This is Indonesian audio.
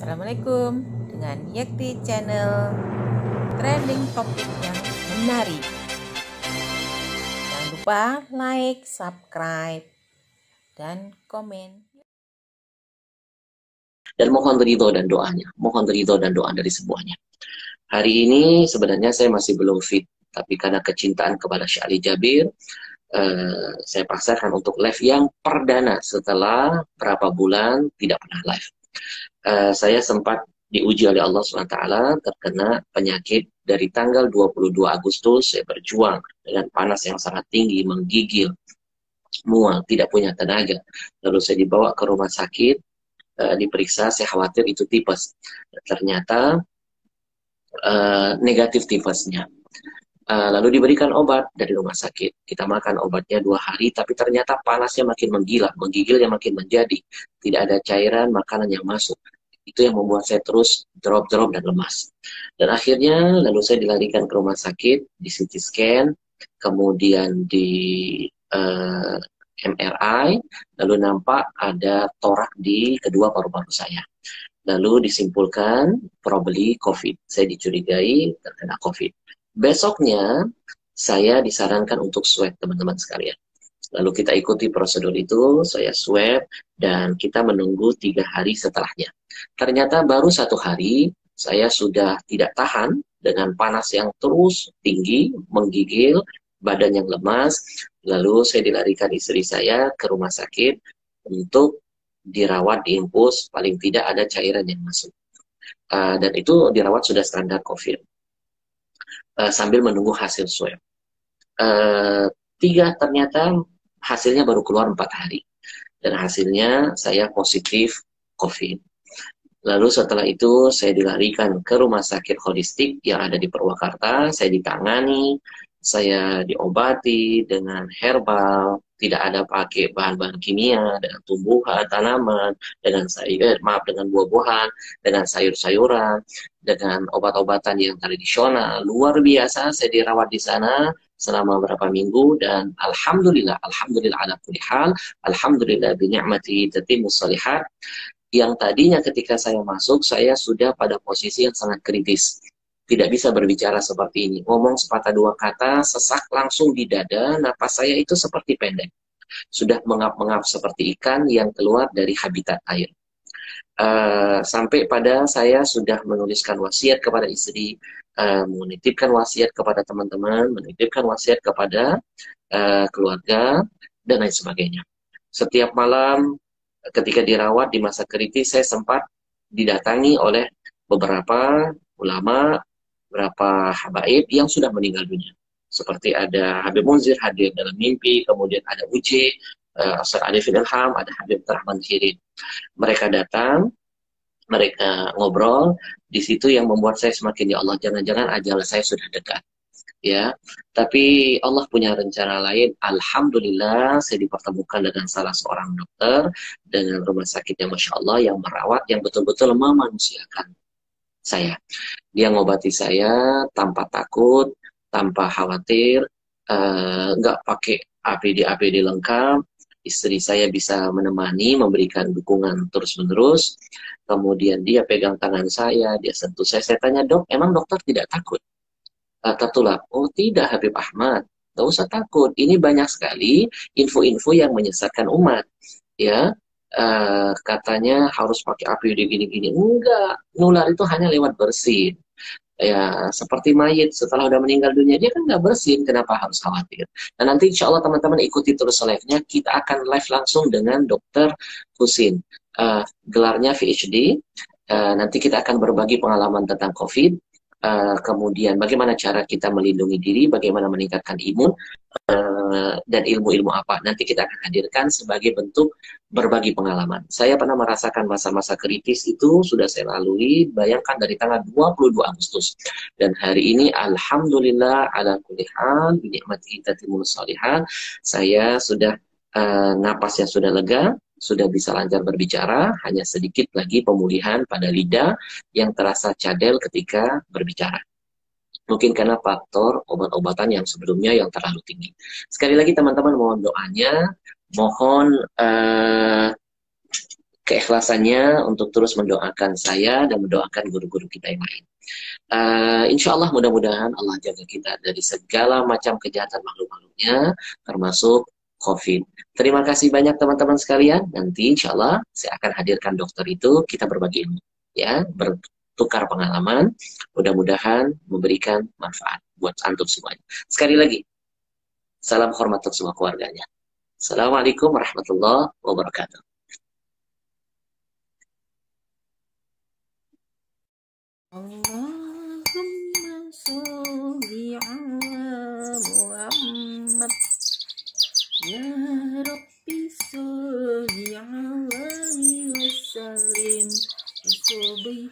Assalamualaikum dengan Yakti Channel Trending topik yang menarik Jangan lupa like, subscribe, dan komen. Dan mohon ridho dan doanya. Mohon ridho dan doa dari semuanya. Hari ini sebenarnya saya masih belum fit tapi karena kecintaan kepada Syahli Jabir uh, saya paksakan untuk live yang perdana setelah berapa bulan tidak pernah live uh, saya sempat diuji oleh Allah SWT terkena penyakit dari tanggal 22 Agustus saya berjuang dengan panas yang sangat tinggi menggigil mual tidak punya tenaga lalu saya dibawa ke rumah sakit uh, diperiksa, saya khawatir itu tipes. Ternyata uh, negatif tipesnya. Lalu diberikan obat dari rumah sakit. Kita makan obatnya dua hari, tapi ternyata panasnya makin menggila, menggigilnya makin menjadi. Tidak ada cairan makanan yang masuk. Itu yang membuat saya terus drop-drop dan lemas. Dan akhirnya lalu saya dilarikan ke rumah sakit, di CT scan, kemudian di uh, MRI, lalu nampak ada torak di kedua paru-paru saya. Lalu disimpulkan probably COVID. Saya dicurigai terkena COVID. Besoknya saya disarankan untuk swab teman-teman sekalian. Lalu kita ikuti prosedur itu, saya swab, dan kita menunggu tiga hari setelahnya. Ternyata baru satu hari, saya sudah tidak tahan dengan panas yang terus tinggi, menggigil, badan yang lemas, lalu saya dilarikan istri saya ke rumah sakit untuk dirawat di infus, paling tidak ada cairan yang masuk. Uh, dan itu dirawat sudah standar COVID. Uh, sambil menunggu hasil swab. Uh, tiga ternyata hasilnya baru keluar empat hari. Dan hasilnya saya positif COVID. Lalu setelah itu saya dilarikan ke rumah sakit holistik yang ada di Purwakarta. Saya ditangani, saya diobati dengan herbal, tidak ada pakai bahan-bahan kimia, dengan tumbuhan, tanaman, dengan sayur, maaf, dengan buah-buahan, dengan sayur-sayuran, dengan obat-obatan yang tradisional. Luar biasa, saya dirawat di sana selama beberapa minggu dan alhamdulillah, alhamdulillah ala kulli hal, alhamdulillah bi ni'mati tatimmus salihat. Yang tadinya ketika saya masuk, saya sudah pada posisi yang sangat kritis tidak bisa berbicara seperti ini. Ngomong sepatah dua kata, sesak langsung di dada, napas saya itu seperti pendek. Sudah mengap-mengap seperti ikan yang keluar dari habitat air. Uh, sampai pada saya sudah menuliskan wasiat kepada istri, uh, menitipkan wasiat kepada teman-teman, menitipkan wasiat kepada uh, keluarga, dan lain sebagainya. Setiap malam ketika dirawat di masa kritis, saya sempat didatangi oleh beberapa ulama beberapa habaib yang sudah meninggal dunia. Seperti ada Habib Munzir hadir dalam mimpi, kemudian ada Uji, uh, Ustaz Arifin Ilham, ada Habib Rahman Hirin. Mereka datang, mereka ngobrol, di situ yang membuat saya semakin ya Allah, jangan-jangan ajal saya sudah dekat. Ya, tapi Allah punya rencana lain. Alhamdulillah, saya dipertemukan dengan salah seorang dokter dengan rumah sakit yang masya Allah yang merawat, yang betul-betul memanusiakan saya. Dia ngobati saya tanpa takut, tanpa khawatir, eh, nggak uh, pakai APD-APD lengkap. Istri saya bisa menemani, memberikan dukungan terus-menerus. Kemudian dia pegang tangan saya, dia sentuh saya. Saya tanya, dok, emang dokter tidak takut? Uh, tertulak, oh tidak Habib Ahmad, Gak usah takut. Ini banyak sekali info-info yang menyesatkan umat. Ya, uh, katanya harus pakai APD gini-gini. Enggak, nular itu hanya lewat bersin. Ya, seperti mayit setelah udah meninggal dunia, dia kan nggak bersin, kenapa harus khawatir? Dan nanti insya Allah teman-teman ikuti terus live-nya, kita akan live langsung dengan dokter Husin. Uh, gelarnya VHD, uh, nanti kita akan berbagi pengalaman tentang COVID, uh, kemudian bagaimana cara kita melindungi diri, bagaimana meningkatkan imun, uh, dan ilmu-ilmu apa. Nanti kita akan hadirkan sebagai bentuk berbagi pengalaman. Saya pernah merasakan masa-masa kritis itu sudah saya lalui, bayangkan dari tanggal 22 Agustus. Dan hari ini, Alhamdulillah, ala kulli hal, binikmati tatimul salihan, saya sudah uh, napasnya sudah lega, sudah bisa lancar berbicara, hanya sedikit lagi pemulihan pada lidah yang terasa cadel ketika berbicara. Mungkin karena faktor obat-obatan yang sebelumnya yang terlalu tinggi. Sekali lagi teman-teman mohon doanya, mohon uh, keikhlasannya untuk terus mendoakan saya dan mendoakan guru-guru kita yang lain. Uh, insya Allah mudah-mudahan Allah jaga kita dari segala macam kejahatan makhluk-makhluknya, termasuk COVID. Terima kasih banyak teman-teman sekalian. Nanti insya Allah saya akan hadirkan dokter itu, kita berbagi ilmu. Ya, bertukar pengalaman. Mudah-mudahan memberikan manfaat buat antum semuanya. Sekali lagi, salam hormat untuk semua keluarganya. Assalamualaikum warahmatullahi wabarakatuh. Allahumma Berlin. This will be